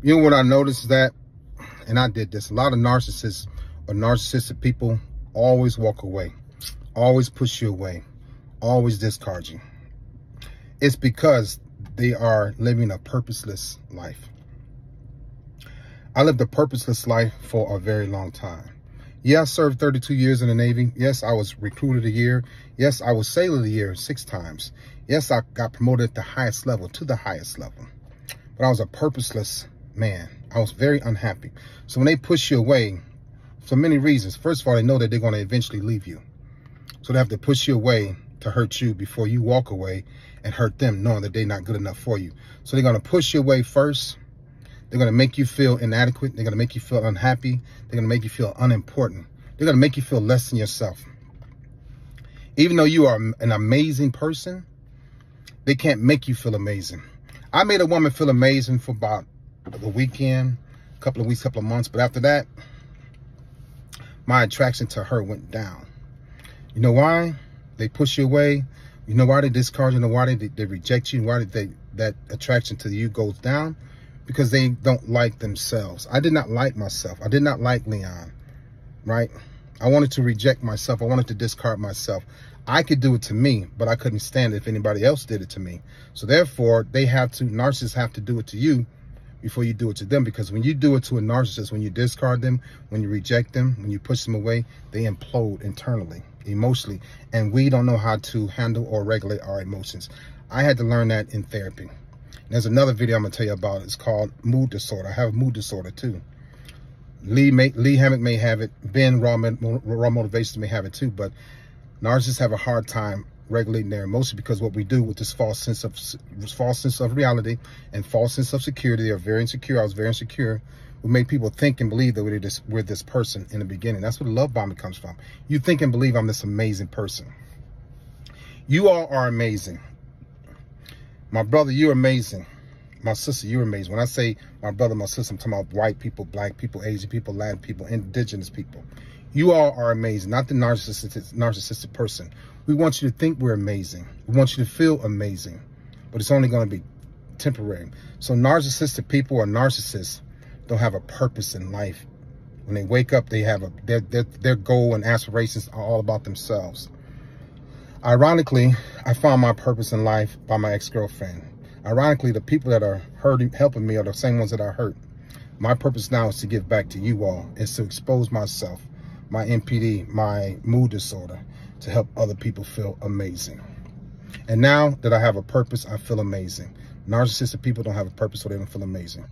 You know what I noticed is that, and I did this, a lot of narcissists or narcissistic people always walk away, always push you away, always discard you. It's because they are living a purposeless life. I lived a purposeless life for a very long time. Yeah, I served 32 years in the Navy. Yes, I was recruited a year. Yes, I was sailor of the year six times. Yes, I got promoted at the highest level, to the highest level. But I was a purposeless man. I was very unhappy. So when they push you away, for many reasons, first of all, they know that they're going to eventually leave you. So they have to push you away to hurt you before you walk away and hurt them, knowing that they're not good enough for you. So they're going to push you away first they're going to make you feel inadequate. They're going to make you feel unhappy. They're going to make you feel unimportant. They're going to make you feel less than yourself. Even though you are an amazing person, they can't make you feel amazing. I made a woman feel amazing for about the weekend, a couple of weeks, couple of months. But after that, my attraction to her went down. You know why? They push you away. You know why they discard you? You know why they, they reject you? Why did they that attraction to you goes down? because they don't like themselves. I did not like myself. I did not like Leon, right? I wanted to reject myself. I wanted to discard myself. I could do it to me, but I couldn't stand it if anybody else did it to me. So therefore, they have to, narcissists have to do it to you before you do it to them. Because when you do it to a narcissist, when you discard them, when you reject them, when you push them away, they implode internally, emotionally. And we don't know how to handle or regulate our emotions. I had to learn that in therapy. There's another video I'm gonna tell you about. It's called mood disorder. I have mood disorder too. Lee may, Lee Hammock may have it. Ben Raw, Raw Motivation may have it too. But narcissists have a hard time regulating their emotions because what we do with this false sense of false sense of reality and false sense of security, they are very insecure. I was very insecure. We make people think and believe that we're this, we're this person in the beginning. That's where love bombing comes from. You think and believe I'm this amazing person. You all are amazing. My brother, you're amazing. My sister, you're amazing. When I say my brother, my sister, I'm talking about white people, black people, Asian people, Latin people, indigenous people. You all are amazing, not the narcissistic, narcissistic person. We want you to think we're amazing. We want you to feel amazing, but it's only going to be temporary. So narcissistic people or narcissists don't have a purpose in life. When they wake up, they have a their, their, their goal and aspirations are all about themselves. Ironically, I found my purpose in life by my ex-girlfriend. Ironically, the people that are hurting, helping me are the same ones that I hurt. My purpose now is to give back to you all, is to expose myself, my NPD, my mood disorder, to help other people feel amazing. And now that I have a purpose, I feel amazing. Narcissistic people don't have a purpose, so they don't feel amazing.